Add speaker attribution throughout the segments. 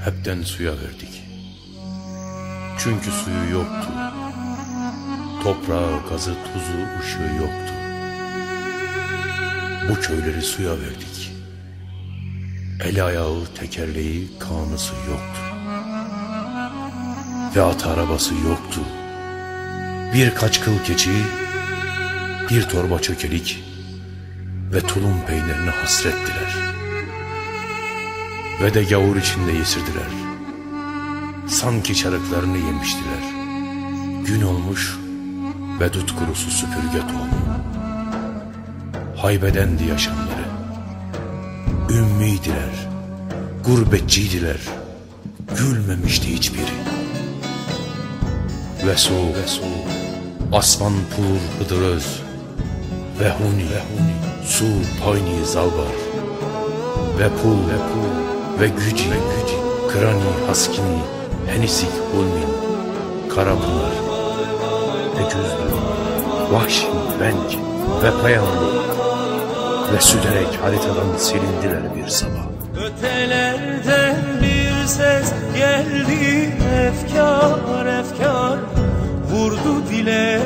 Speaker 1: hepten suya verdik. Çünkü suyu yoktu. Toprağı, gazı, tuzu, ışığı yoktu. Bu köyleri suya verdik. El ayağı, tekerleği, kanısı yoktu. Ve at arabası yoktu. Birkaç kıl keçi, bir torba çökelik ve tulum peynirini hasrettiler. Ve de gavur içinde yesirdiler. Sanki çarıklarını yemiştiler. Gün olmuş ve dut kurusu süpürge tohumu. Haybedendi yaşamları. Ümmiydiler, gurbetçiydiler. Gülmemişti hiçbiri. Ve soğuk, ve soğuk. Asman pur hıdır öz. Ve huni, ve huni. Su payni zalbar. Ve pul, ve pul. Ve güci, ve güci. Krani, haskini. Henisik, hulmin. Karapınar. Ve cüzdü. Vahşi, renk. Ve payanlı. Ve süderek haritadan silindiler bir sabah.
Speaker 2: Ötelerden bir ses geldi efkar efkar Vurdu dile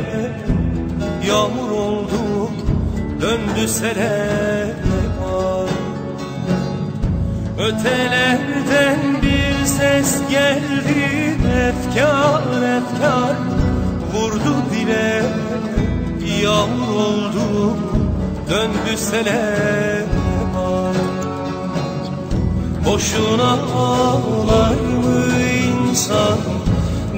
Speaker 2: yağmur oldu döndü sele Ötelerden bir ses geldi efkar efkar. Vurdu dile yağmur oldu döndü sele Boşuna ağlar mı insan?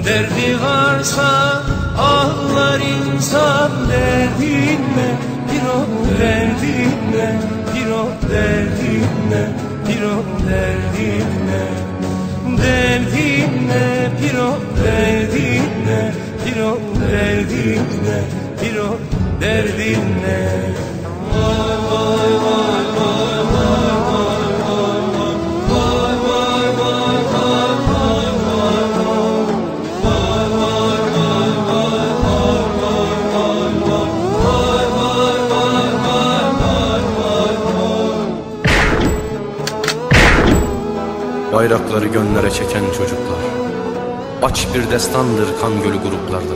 Speaker 2: Derdi varsa ağlar insan bir o derdinle Derdinle bir o derdinle Bir o derdinle bir o derdinle. Vay vay vay vay vay
Speaker 1: Bayrakları gönlere çeken çocuklar. Aç bir destandır kan gölü gruplarda.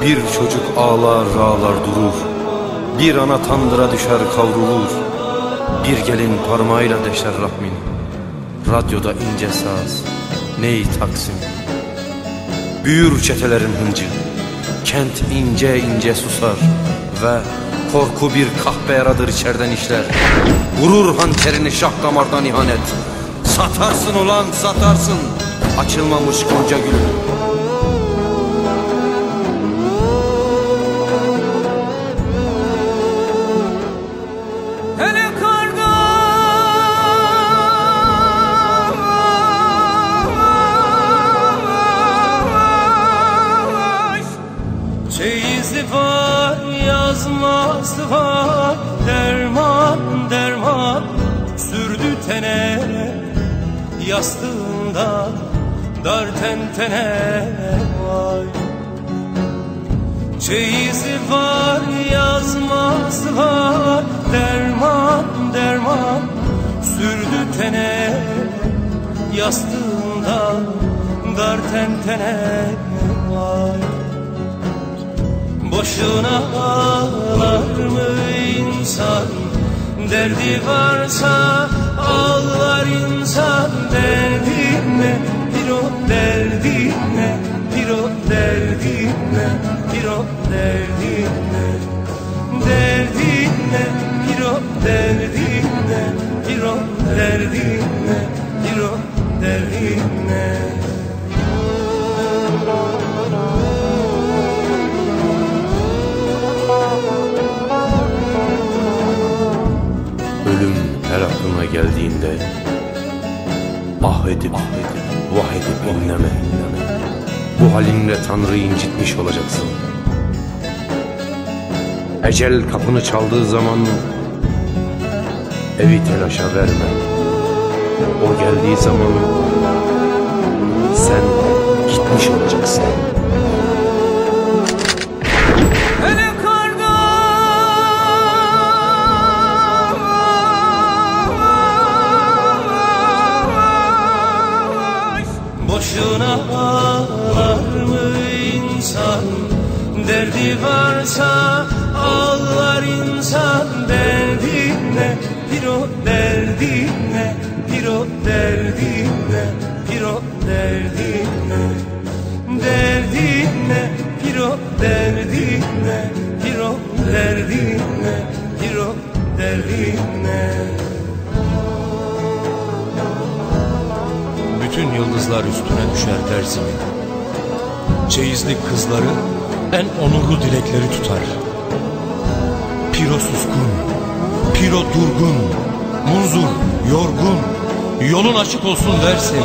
Speaker 1: Bir çocuk ağlar ağlar durur. Bir ana tandıra düşer kavrulur. Bir gelin parmağıyla deşer rahmin Radyoda ince saz Ney taksim? Büyür çetelerin hıncı. Kent ince ince susar Ve korku bir kahpe yaradır içerden işler. Vurur hançerini şah damardan ihanet Satarsın ulan satarsın. Açılmamış gonca gül.
Speaker 2: Hele kardeş. Çeyizi var yazması var. Derman derman. Sürdü tene Yastığında dar tentene vay. Çeyizi var yazması var Derman derman sürdü tene. Yastığında dar tentene vay. Boşuna ağlar mı insan Derdi varsa ağlar insan Derdinle bir o derdinle Bir o derdinle bir o derdinle
Speaker 1: Ah edip, ah edip vah edip. inleme. Bu halinle Tanrı'yı incitmiş olacaksın. Ecel kapını çaldığı zaman Evi telaşa verme. O geldiği zaman Sen gitmiş olacaksın
Speaker 2: insan Derdi varsa ağlar insan Derdine bir o derdine Bir o derdine bir o derdine Derdine bir o derdine Bir o derdine bir o derdine
Speaker 3: Bütün yıldızlar üstüne düşer dersimin. Çeyizlik kızları en onurlu dilekleri tutar. Piro suskun, Piro durgun, Munzur yorgun, yolun açık olsun dersin.